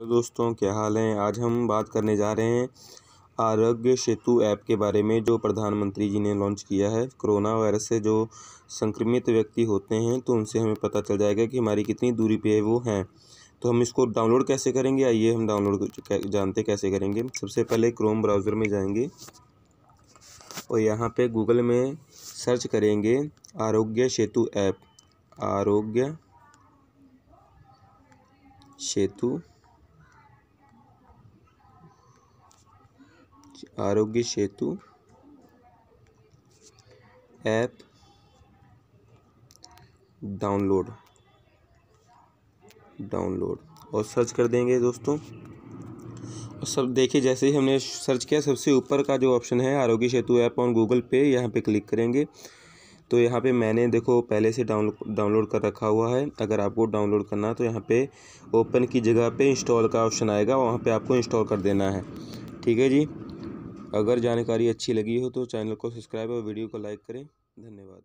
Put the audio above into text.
तो दोस्तों, क्या हाल है? आज हम बात करने जा रहे हैं आरोग्य सेतु ऐप के बारे में, जो प्रधानमंत्री जी ने लॉन्च किया है। कोरोना वायरस से जो संक्रमित व्यक्ति होते हैं तो उनसे हमें पता चल जाएगा कि हमारी कितनी दूरी पे है वो हैं। तो हम इसको डाउनलोड कैसे करेंगे? आइए हम डाउनलोड जानते कैसे करेंगे। सबसे पहले क्रोम ब्राउज़र में जाएँगे और यहाँ पे गूगल में सर्च करेंगे Aarogya Setu app. Aarogya Setu Aarogya Setu app download download. और सर्च कर देंगे दोस्तों। और सब देखिए, जैसे ही हमने सर्च किया, सबसे ऊपर का जो ऑप्शन है आरोग्य सेतु ऐप ऑन गूगल पे, यहाँ पे क्लिक करेंगे। तो यहाँ पे मैंने देखो, पहले से डाउनलोड डाउनलोड कर रखा हुआ है। अगर आपको डाउनलोड करना है तो यहाँ पे ओपन की जगह पे इंस्टॉल का ऑप्शन आएगा, वहाँ पे आपको इंस्टॉल कर देना है। ठीक है जी? अगर जानकारी अच्छी लगी हो तो चैनल को सब्सक्राइब और वीडियो को लाइक करें। धन्यवाद।